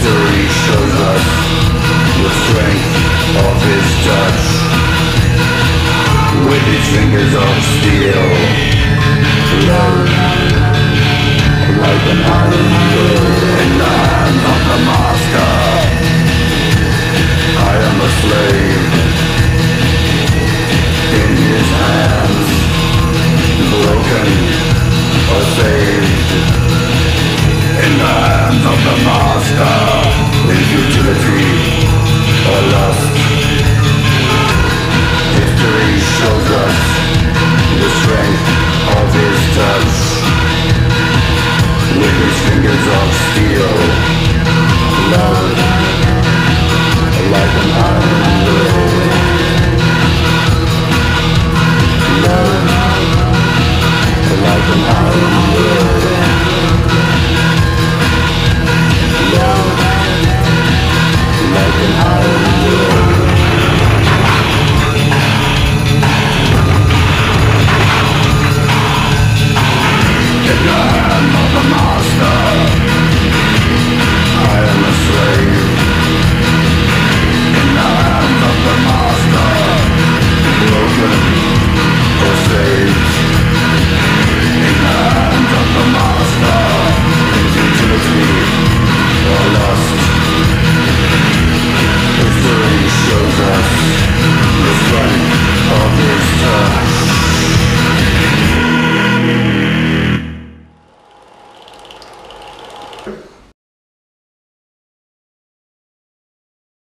history shows us the strength of his touch. With his fingers of steel, Steel.